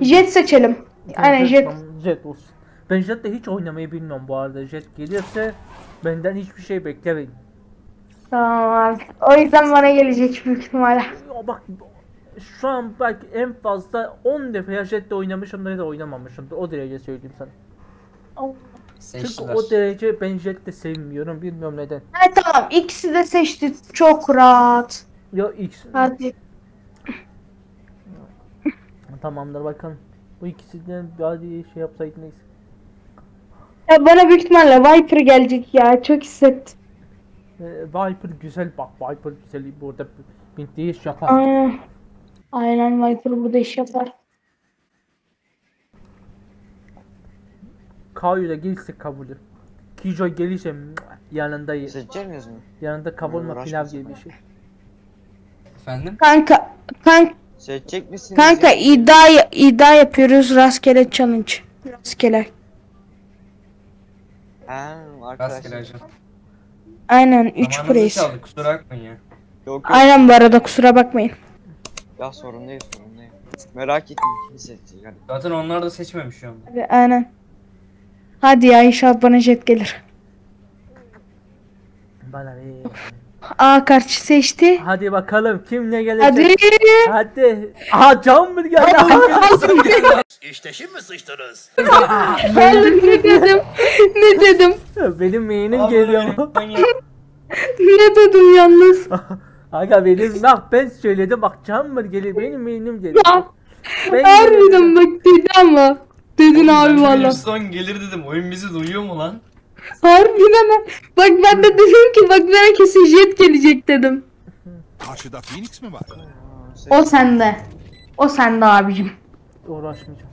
Jet seçelim. Aynen jet. Jet olsun. Ben jetle hiç oynamayı bilmiyorum bu arada. Jet gelirse benden hiçbir şey beklemeyin. Tamam abi. O yüzden bana gelecek büyük ihtimalle. Ya bak şu an belki en fazla 10 defa jetle oynamışımdır ya da oynamamışımdır. O derece söyleyeyim sana. Çünkü Seçtiler. o derece ben jetle sevmiyorum. Bilmiyorum neden. Evet tamam ikisi de seçti. Çok rahat. Ya X. Hadi. Tamamdır bakalım. Bu ikisinden bir şey yapsaydı neyse. Ya bana büyük ihtimalle Viper gelecek ya. Çok hissettim. Ee, Viper güzel bak Viper güzel burada binti iş yapar. Aynen. Aynen Viper burada iş yapar. Kayu da gelirse kabulü. Kijo gelirse yanında yanında kavurma pilav Uğraşmasın gibi bir şey. Efendim? Kanka, kanka, Seçecek misiniz? kanka iddia, iddia yapıyoruz rastgele challenge. Rastgele. Ha arkadaşlar. Aynen 3 Zamanınızı praise. çaldık kusura bakmayın ya. Yok yok. Aynen bu arada kusura bakmayın. Ya sorun değil sorun değil. Merak ettim kimi seçecek hadi. Zaten onlar da seçmemiş şu anda. Hadi, aynen. Hadi ya inşallah bana jet gelir. Bana ver. A karşı seçti. Hadi bakalım kim ne gelecek. Hadi. Hadi. Aha can mı geldi? İşte şimdi sıçtınız. Oğlum ne dedim? Ne dedim? benim main'im geliyor. Ne dedim yalnız? Aga benim bak ben söyledim bak can mı geliyor benim main'im geliyor. Ya, Ben Harbiden bak dedi ama. Dedin abi valla. son gelir dedim. Oyun bizi duyuyor mu lan? Harbiden ha. Bak ben de dedim ki bak merak kesin jet gelecek dedim. Karşıda Phoenix mi var? O sende. O sende abicim. Uğraşmayacağım.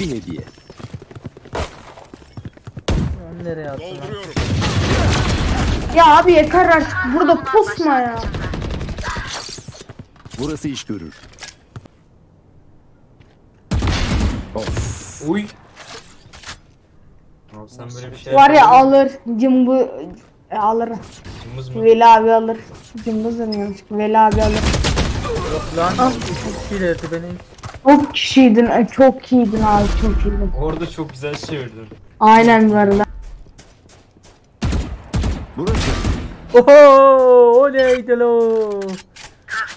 Bir hediye. Lan Nereye attın lan? Ya abi yeter artık burada pusma ya. Burası iş görür. Of. Uy. Abi sen böyle bir şey Var ya alır. Cımbı e, alır. Cımbız mı? Veli abi alır. Cımbız demiyormuş. Veli abi alır. Lan iki kişilerdi benim. Çok kişiydin. e, Çok iyiydin abi çok iyiydin. Orada çok güzel çevirdin. Aynen bu arada. Burası. Oho o neydi lo?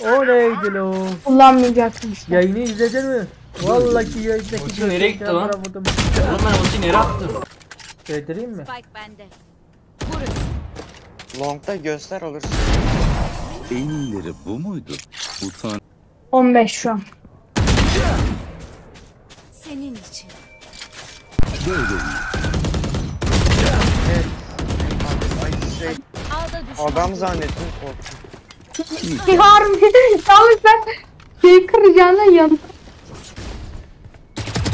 O neydi lo? Kullanmayacaksın işte. Yayını izledin mi? Vallahi yayındaki Ulti nereye gitti lan? Oğlum ben ultiyi nereye attım? Yedireyim mi? Spike bende. Long'da göster alırsın. En iyileri bu muydu? Utan. 15 şu an. Senin için. Böyle Ay şey Ağda düşman. adam zannettim korktum. Bir harbi. Yalnız ben şey kıracağına yan.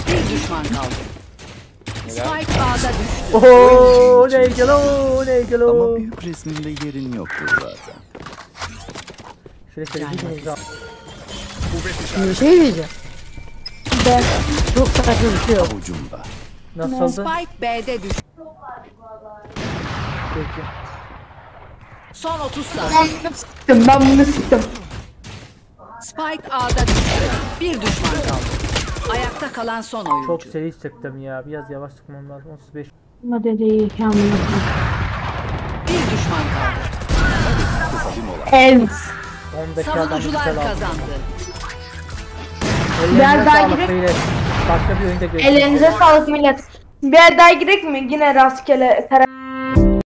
Bir düşman kaldı. Spike ağda düştü. Oho o neydi lo? O neydi Ama büyük resminde yerin yoktur zaten. Şöyle. Bir şey diyeceğim. Ben. Çok saçma bir şey yok. Avucumda. Nasıldı? Spike B'de düştü. Peki. Son 30 saniye. Ben bunu sıktım. Ben bunu sıktım. Spike A'da düştü. Bir düşman kaldı. Ayakta kalan son oyuncu. Çok seri sıktım ya. Biraz yavaş sıkmam lazım. 35. Ama dedi kendine. Bir düşman kaldı. Ez. 10'daki adam Savunucular kazandı. Biraz daha beyler. Başka bir oyunda görüşürüz. Elinize sağlık millet. Bir daha girek mi? Yine rastgele karar.